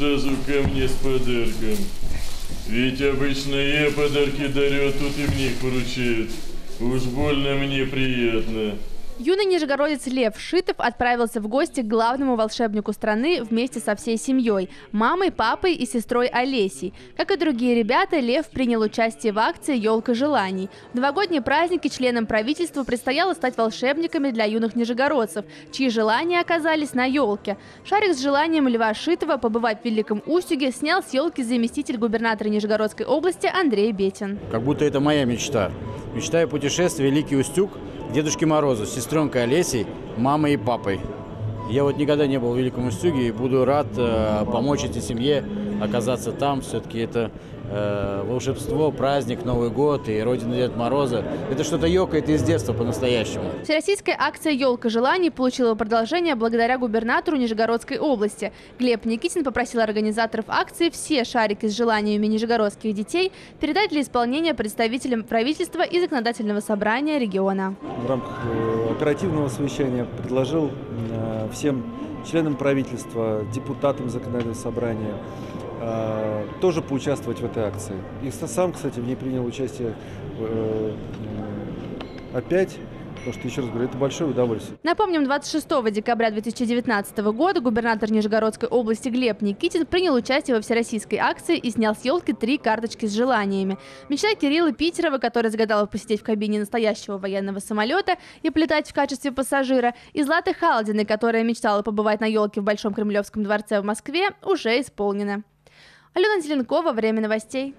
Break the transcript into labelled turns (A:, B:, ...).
A: Сразу ко мне с подарком. Ведь обычно я подарки дарю, а тут и мне их поручают. Уж больно мне приятно.
B: Юный нижегородец Лев Шитов отправился в гости к главному волшебнику страны вместе со всей семьей – мамой, папой и сестрой Олесей. Как и другие ребята, Лев принял участие в акции «Елка желаний». В новогодние праздники членам правительства предстояло стать волшебниками для юных нижегородцев, чьи желания оказались на елке. Шарик с желанием Льва Шитова побывать в Великом Устюге снял с елки заместитель губернатора Нижегородской области Андрей Бетин.
C: Как будто это моя мечта. Мечтаю путешествие Великий Устюг – Дедушке Морозу, с сестренкой Олесей, мамой и папой. Я вот никогда не был в Великом Устюге и буду рад э, помочь этой семье оказаться там. Все-таки это э, волшебство, праздник, Новый год и Родина Дед Мороза. Это что-то ёкает из детства по-настоящему.
B: Всероссийская акция «Елка желаний» получила продолжение благодаря губернатору Нижегородской области. Глеб Никитин попросил организаторов акции все шарики с желаниями нижегородских детей передать для исполнения представителям правительства и законодательного собрания региона.
D: В рамках э, оперативного совещания предложил э, всем членам правительства, депутатам законодательного собрания тоже поучаствовать в этой акции. И сам, кстати, в ней принял участие э, опять Потому что, еще раз говорю, это большое удовольствие.
B: Напомним, 26 декабря 2019 года губернатор Нижегородской области Глеб Никитин принял участие во всероссийской акции и снял с елки три карточки с желаниями. Мечта Кирилла Питерова, который загадал посидеть в кабине настоящего военного самолета и полетать в качестве пассажира, и Златы Халдиной, которая мечтала побывать на елке в Большом Кремлевском дворце в Москве, уже исполнена. Алена Зеленкова, Время новостей.